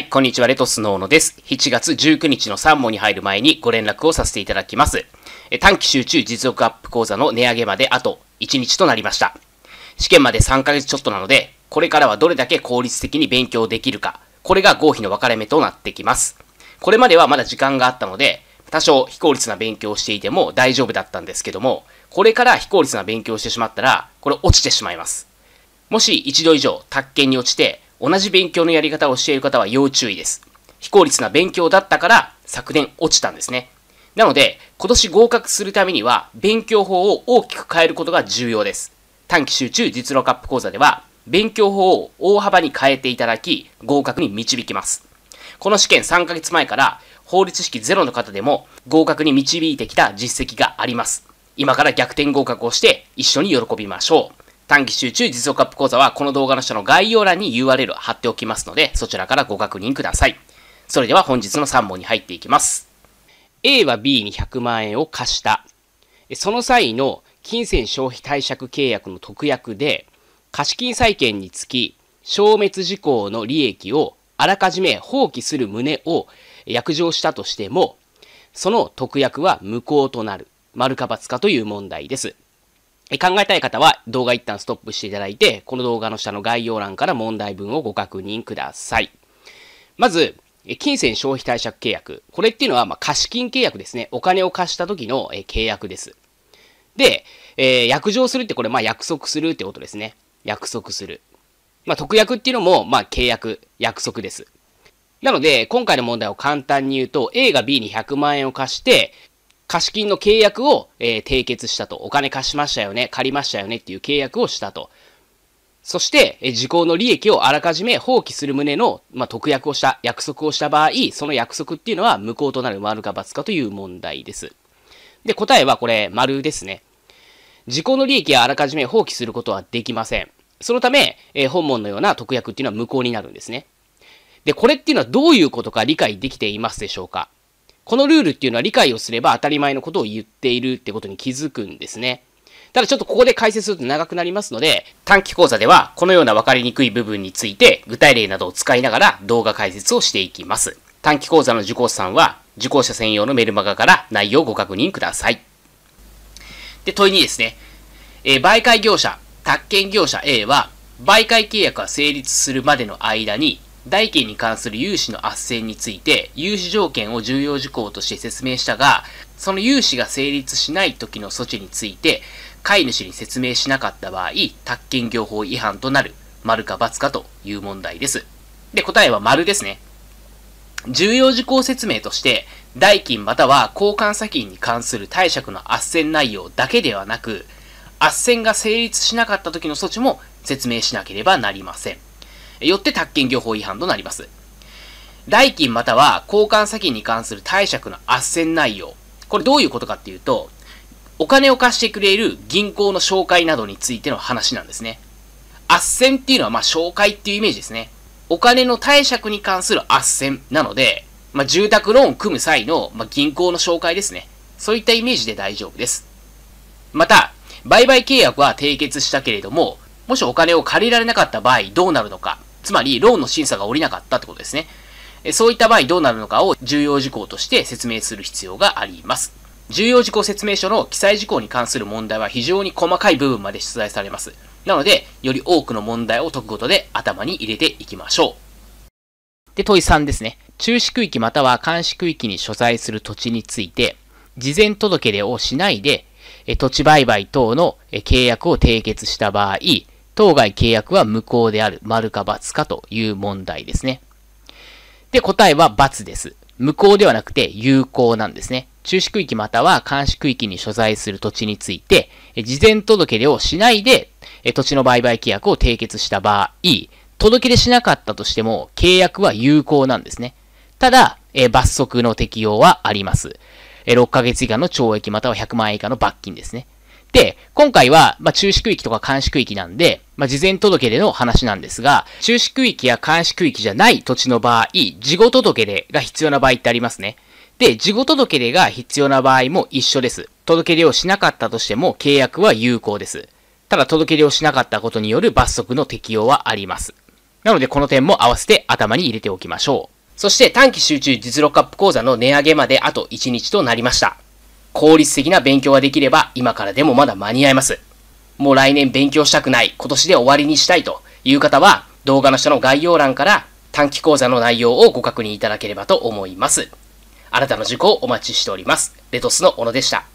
はい、こんにちは、レトスノーノです。7月19日の3問に入る前にご連絡をさせていただきます。短期集中実力アップ講座の値上げまであと1日となりました。試験まで3ヶ月ちょっとなので、これからはどれだけ効率的に勉強できるか、これが合否の分かれ目となってきます。これまではまだ時間があったので、多少非効率な勉強をしていても大丈夫だったんですけども、これから非効率な勉強をしてしまったら、これ落ちてしまいます。もし一度以上、宅建に落ちて、同じ勉強のやり方をしている方は要注意です。非効率な勉強だったから昨年落ちたんですね。なので、今年合格するためには勉強法を大きく変えることが重要です。短期集中実力アップ講座では、勉強法を大幅に変えていただき、合格に導きます。この試験3ヶ月前から法律式ゼロの方でも合格に導いてきた実績があります。今から逆転合格をして一緒に喜びましょう。短期集中実力アップ講座はこの動画の下の概要欄に URL 貼っておきますので、そちらからご確認ください。それでは本日の3問に入っていきます。A は B に100万円を貸した。その際の金銭消費貸借契約の特約で、貸金債権につき、消滅事項の利益をあらかじめ放棄する旨を約定したとしても、その特約は無効となる。丸か×かという問題です。考えたい方は動画一旦ストップしていただいて、この動画の下の概要欄から問題文をご確認ください。まず、金銭消費貸借契約。これっていうのは、ま貸金契約ですね。お金を貸した時の契約です。で、えー、約定するってこれ、ま約束するってことですね。約束する。まあ、特約っていうのも、まあ、契約、約束です。なので、今回の問題を簡単に言うと、A が B に100万円を貸して、貸金の契約を、えー、締結したと。お金貸しましたよね、借りましたよねっていう契約をしたと。そして、え時効の利益をあらかじめ放棄する旨の、まあ、特約をした、約束をした場合、その約束っていうのは無効となる丸か×かという問題です。で、答えはこれ、丸ですね。時効の利益はあらかじめ放棄することはできません。そのため、えー、本文のような特約っていうのは無効になるんですね。で、これっていうのはどういうことか理解できていますでしょうかこのルールっていうのは理解をすれば当たり前のことを言っているってことに気づくんですね。ただちょっとここで解説すると長くなりますので、短期講座ではこのような分かりにくい部分について具体例などを使いながら動画解説をしていきます。短期講座の受講者さんは受講者専用のメルマガから内容をご確認ください。で、問いにですね、えー、媒介業者、宅建業者 A は、媒介契約が成立するまでの間に代金に関する融資の斡旋について、融資条件を重要事項として説明したが、その融資が成立しない時の措置について、飼い主に説明しなかった場合、宅建業法違反となる、丸か×かという問題です。で、答えは丸ですね。重要事項説明として、代金または交換先に関する貸借の斡旋内容だけではなく、斡旋が成立しなかった時の措置も説明しなければなりません。よって宅建業法違反となります。代金または交換先に関する貸借の斡旋内容。これどういうことかっていうと、お金を貸してくれる銀行の紹介などについての話なんですね。斡旋っていうのはまあ紹介っていうイメージですね。お金の貸借に関する斡旋なので、まあ、住宅ローン組む際の、まあ、銀行の紹介ですね。そういったイメージで大丈夫です。また、売買契約は締結したけれども、もしお金を借りられなかった場合どうなるのか。つまり、ローンの審査が下りなかったってことですね。そういった場合どうなるのかを重要事項として説明する必要があります。重要事項説明書の記載事項に関する問題は非常に細かい部分まで出題されます。なので、より多くの問題を解くことで頭に入れていきましょう。で、問い3ですね。中止区域または監視区域に所在する土地について、事前届出をしないで、土地売買等の契約を締結した場合、当該契約は無効である、丸か×かという問題ですね。で、答えは×です。無効ではなくて有効なんですね。中止区域または監視区域に所在する土地について、事前届出をしないで、土地の売買契約を締結した場合、届け出しなかったとしても、契約は有効なんですね。ただ、罰則の適用はあります。6ヶ月以下の懲役または100万円以下の罰金ですね。で、今回は、まあ、中止区域とか監視区域なんで、まあ、事前届出の話なんですが、中止区域や監視区域じゃない土地の場合、事後届出が必要な場合ってありますね。で、事後届出が必要な場合も一緒です。届け出をしなかったとしても契約は有効です。ただ届け出をしなかったことによる罰則の適用はあります。なのでこの点も合わせて頭に入れておきましょう。そして短期集中実力アップ講座の値上げまであと1日となりました。効率的な勉強ができれば今からでもまだ間に合います。もう来年勉強したくない、今年で終わりにしたいという方は動画の下の概要欄から短期講座の内容をご確認いただければと思います。あなたの受講をお待ちしております。レトスの小野でした。